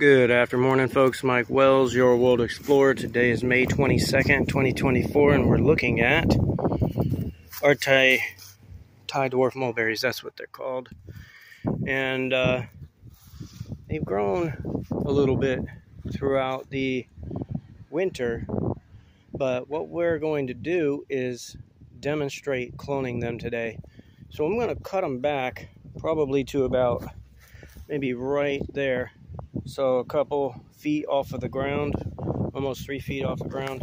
Good afternoon, folks. Mike Wells, your World Explorer. Today is May 22nd, 2024, and we're looking at our Thai, Thai dwarf mulberries. That's what they're called. And uh, they've grown a little bit throughout the winter, but what we're going to do is demonstrate cloning them today. So I'm going to cut them back probably to about maybe right there so a couple feet off of the ground, almost three feet off the ground.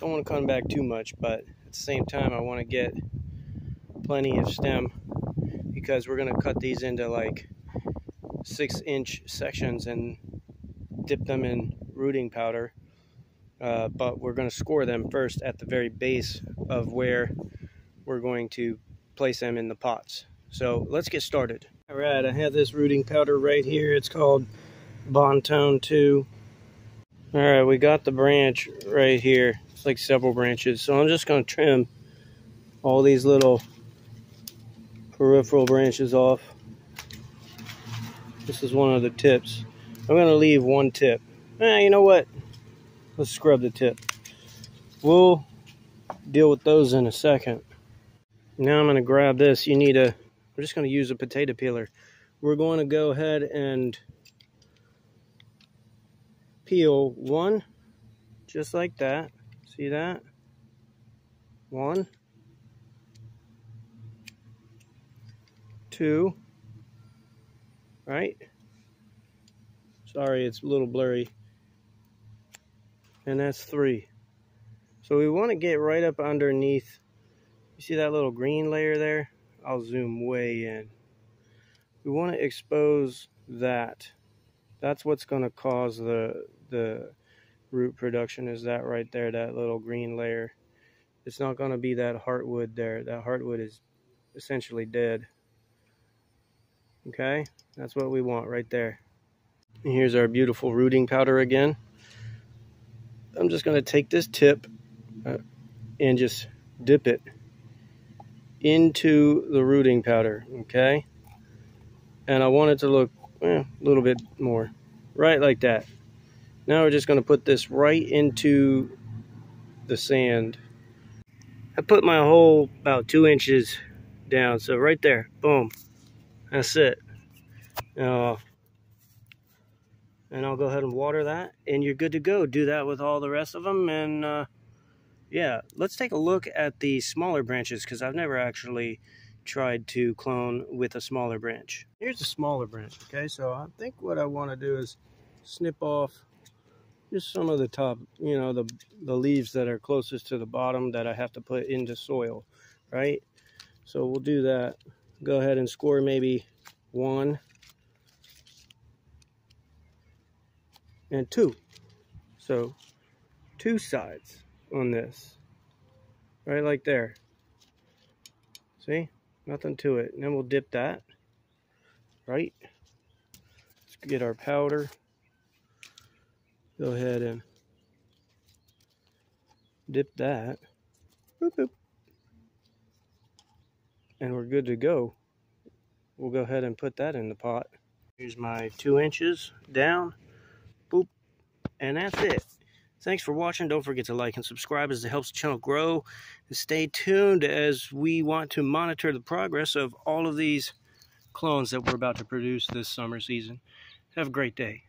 Don't want to come back too much, but at the same time, I want to get plenty of stem because we're going to cut these into like six inch sections and dip them in rooting powder. Uh, but we're going to score them first at the very base of where we're going to place them in the pots. So let's get started. All right, I have this rooting powder right here. It's called Bontone 2. Alright, we got the branch right here. It's like several branches. So I'm just going to trim all these little peripheral branches off. This is one of the tips. I'm going to leave one tip. Eh, you know what? Let's scrub the tip. We'll deal with those in a second. Now I'm going to grab this. You need a, I'm just going to use a potato peeler. We're going to go ahead and peel one, just like that. See that? One, two, right? Sorry, it's a little blurry. And that's three. So we want to get right up underneath. You see that little green layer there? I'll zoom way in. We want to expose that. That's what's going to cause the the root production is that right there, that little green layer. It's not going to be that heartwood there. That heartwood is essentially dead. Okay, that's what we want right there. And here's our beautiful rooting powder again. I'm just going to take this tip uh, and just dip it into the rooting powder, okay? And I want it to look eh, a little bit more, right like that. Now we're just going to put this right into the sand. I put my hole about two inches down. So right there, boom. That's it. Now, and I'll go ahead and water that and you're good to go. Do that with all the rest of them. And uh, yeah, let's take a look at the smaller branches because I've never actually tried to clone with a smaller branch. Here's a smaller branch, okay? So I think what I want to do is snip off just some of the top, you know, the, the leaves that are closest to the bottom that I have to put into soil, right? So we'll do that. Go ahead and score maybe one and two. So two sides on this, right like there. See, nothing to it. And then we'll dip that, right? Let's get our powder go ahead and dip that. Boop, boop. And we're good to go. We'll go ahead and put that in the pot. Here's my two inches down. Boop. And that's it. Thanks for watching. Don't forget to like and subscribe as it helps the channel grow. And stay tuned as we want to monitor the progress of all of these clones that we're about to produce this summer season. Have a great day.